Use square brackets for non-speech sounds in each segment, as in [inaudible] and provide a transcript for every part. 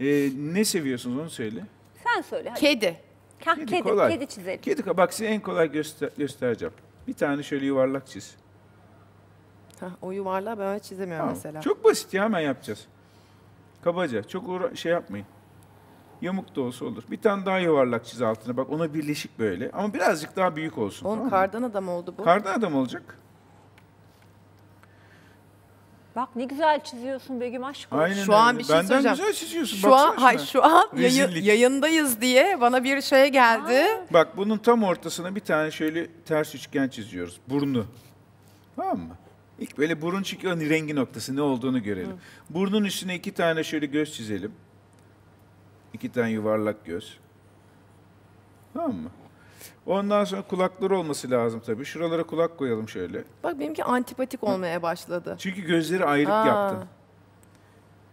Ee, ne seviyorsunuz onu söyle. Sen söyle hadi. Kedi. Hah, Kedi kedi, kolay. kedi çizelim. Kedi bak size en kolay göster- göstereceğim. Bir tane şöyle yuvarlak çiz. Hah, o yuvarlağı ben öyle çizemiyorum Tamam. mesela. Çok basit ya hemen yapacağız. Kabaca. Çok uğra- şey yapmayın. Yamuk da olsa olur. Bir tane daha yuvarlak çiz altına. Bak ona birleşik böyle. Ama birazcık daha büyük olsun. Oğlum tamam mı? kardan adam oldu bu. Kardan adam olacak. Bak ne güzel çiziyorsun Begüm aşk olsun. Aynen Şu an bir şey Benden söyleyeceğim. güzel çiziyorsun. şu an hay şu an Rezillik. yayındayız diye bana bir şey geldi. Bak bunun tam ortasına bir tane şöyle ters üçgen çiziyoruz. Burnu. Tamam mı? İlk böyle burun çünkü onun rengi noktası ne olduğunu görelim. Burnun üstüne iki tane şöyle göz çizelim. İki tane yuvarlak göz. Tamam mı? Ondan sonra kulakları olması lazım tabii. Şuralara kulak koyalım şöyle. Bak benimki antipatik olmaya başladı. Çünkü gözleri ayrık Aa. yaptım.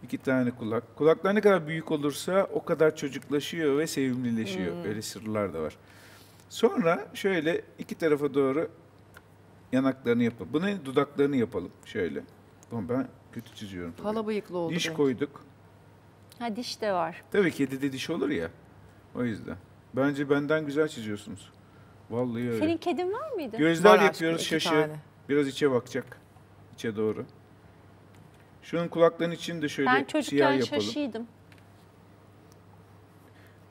İki tane kulak. Kulaklar ne kadar büyük olursa o kadar çocuklaşıyor ve sevimlileşiyor. Böyle sırlar da var. Sonra şöyle iki tarafa doğru yanaklarını yapalım. Bunu dudaklarını yapalım şöyle. Oğlum ben kötü çiziyorum. tabii. Pala bıyıklı oldu. Diş benimki. koyduk. Ha diş de var. Tabii kedide diş olur ya. O yüzden. Bence benden güzel çiziyorsunuz. Vallahi öyle. Senin kedin var mıydı? Gözler Var aşkım, yapıyoruz iki şaşı. tane. Biraz içe bakacak. İçe doğru. Şunun kulaklarının içini de şöyle ben siyah çocukken yapalım. şaşıydım.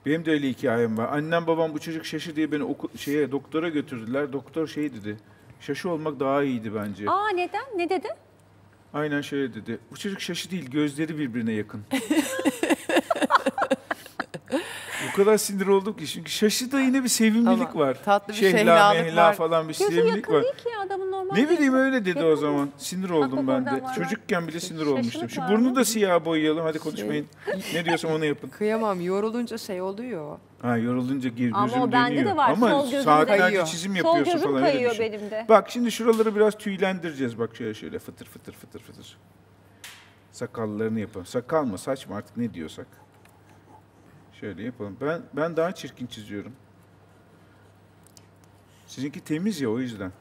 Benim de öyle hikayem var. Annem babam bu çocuk şaşı diye beni oku- şeye doktora götürdüler. Doktor şey dedi. Şaşı olmak daha iyiydi bence. Aa neden? Ne dedi? Aynen şöyle dedi. Bu çocuk şaşı değil, gözleri birbirine yakın. [laughs] o kadar sinir oldum ki. Çünkü şaşıda yine bir sevimlilik Ama var. tatlı bir Şehla, şehlalık mehla var. falan bir Gözü sevimlilik yakın var. değil ki adamın normal. Ne bileyim gözü. öyle dedi o zaman. Sinir oldum ben de. Çocukken bile sinir Şaşırık olmuştum. Şu burnu da siyah boyayalım. Hadi konuşmayın. [laughs] Ne diyorsam onu yapın. Kıyamam yorulunca şey oluyor. Ha yorulunca gir, Ama gözüm o bende dönüyor. de var. Ama Sol gözümde saatlerce kayıyor. çizim Sol yapıyorsun gözüm falan kayıyor benim de. Bak şimdi şuraları biraz tüylendireceğiz. Bak şöyle şöyle fıtır fıtır fıtır fıtır. Sakallarını yapalım. Sakal mı saç mı artık ne diyorsak. Şöyle yapalım. Ben ben daha çirkin çiziyorum. Sizinki temiz ya o yüzden.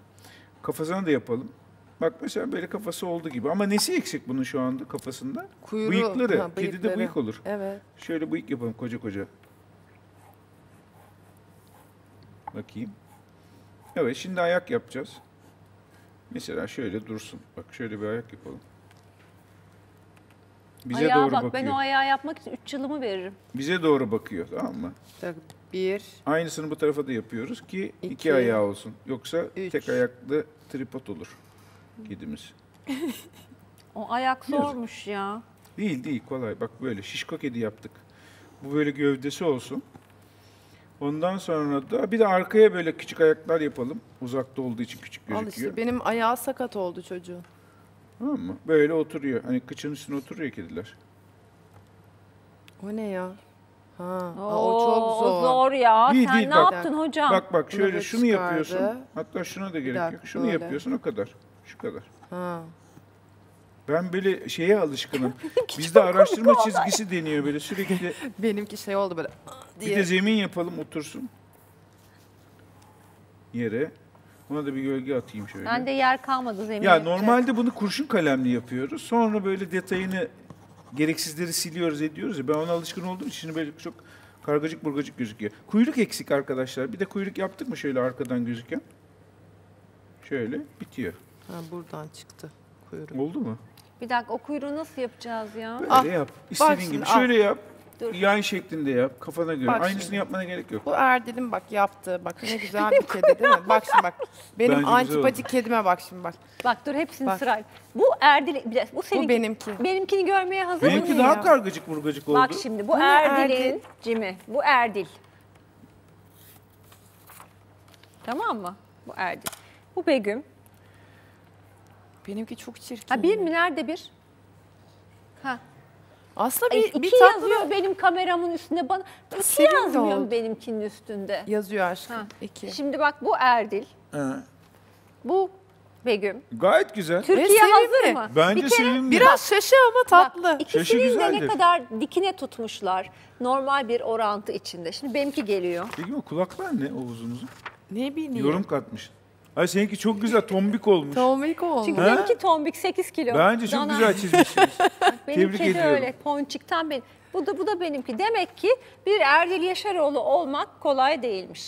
Kafasını da yapalım. Bak mesela böyle kafası oldu gibi. Ama nesi eksik bunun şu anda kafasında? Kuyruğu. Bıyıkları. ha, Kedide bıyıkları. bıyık olur. Evet. Şöyle bıyık yapalım koca koca. Bakayım. Evet şimdi ayak yapacağız. Mesela şöyle dursun. Bak şöyle bir ayak yapalım. Bize Ayağa doğru bak bakıyor. ben o ayağı yapmak için 3 yılımı veririm. Bize doğru bakıyor tamam mı? Tak, Bir. Aynısını bu tarafa da yapıyoruz ki iki, İki, ayağı olsun. Yoksa üç. tek ayaklı tripod olur kedimiz. O ayak zormuş ya. Değil değil kolay. Bak böyle şişko kedi yaptık. Bu böyle gövdesi olsun. Ondan sonra da bir de arkaya böyle küçük ayaklar yapalım. Uzakta olduğu için küçük Al gözüküyor. işte benim ayağı sakat oldu çocuğun. Tamam mı? Böyle oturuyor. Hani kıçın üstüne oturuyor kediler. O ne ya? Ha, Oo, aa, o çok zor. O zor ya. Değil, Sen değil, ne bak. yaptın hocam? Bak bak şöyle şunu yapıyorsun. çıkardı. Hatta şuna da gerek dakika, yok. Şunu böyle. yapıyorsun o kadar. Şu kadar. Ha. Ben böyle şeye alışkınım. [laughs] Bizde araştırma çizgisi deniyor böyle sürekli. [laughs] Benimki şey oldu böyle Bir diye. de zemin yapalım otursun. Yere. Ona da bir gölge atayım şöyle. Ben de yer kalmadı zemin. Ya normalde bunu kurşun kalemle yapıyoruz. Sonra böyle detayını gereksizleri siliyoruz ediyoruz ya. Ben ona alışkın olduğum için şimdi böyle çok kargacık burgacık gözüküyor. Kuyruk eksik arkadaşlar. Bir de kuyruk yaptık mı şöyle arkadan gözüken? Şöyle bitiyor. Ha, buradan çıktı kuyruk. Oldu mu? Bir dakika o kuyruğu nasıl yapacağız ya? Böyle Ah, yap. İstediğin şimdi, gibi. al. Şöyle yap. Dur. Yay şeklinde yap. Kafana göre. Bak Aynısını şimdi. yapmana gerek yok. Bu Erdil'in bak yaptığı bak ne güzel bir kedi değil mi? Bak şimdi bak. Benim Bence antipatik kedime bak şimdi bak. Bak dur hepsini Bak. sırayla. Bu Erdil, bu senin. Bu benimki. Benimkini görmeye hazır Benimki mısın? ne daha kargacık burgacık oldu. Bak şimdi bu Bu ne Erdil'in Erdil? Cimi. Bu Erdil. Tamam mı? Bu Erdil. Bu Begüm. Benimki çok çirkin. Ha bir mi? Nerede bir? Ha. Aslında Ay, bir, iki bir tatlı yazıyor benim kameramın üstünde bana. İki Senin yazmıyor oldu. benimkinin üstünde. yazıyor aşkım. Ha. İki. Şimdi bak bu Erdil. Ha, Bu Begüm. Gayet güzel. Türkiye hazır mı? Bence bir kere sevimli. Biraz şaşı ama tatlı. Bak, Şaşı ikisinin de ne kadar dikine tutmuşlar. Normal bir orantı içinde. Şimdi benimki geliyor. O kulaklar ne o uzun uzun? ne bileyim. Yorum katmış. Ay seninki çok güzel tombik olmuş. Tombik olmuş. Çünkü Ha? benimki tombik 8 kilo. Bence çok Dana. güzel çizmişsiniz. [laughs] Benimki de ediyorum. öyle. Ponçikten benim. Bu da bu da benimki. Demek ki bir Erdil Yaşaroğlu olmak kolay değilmiş.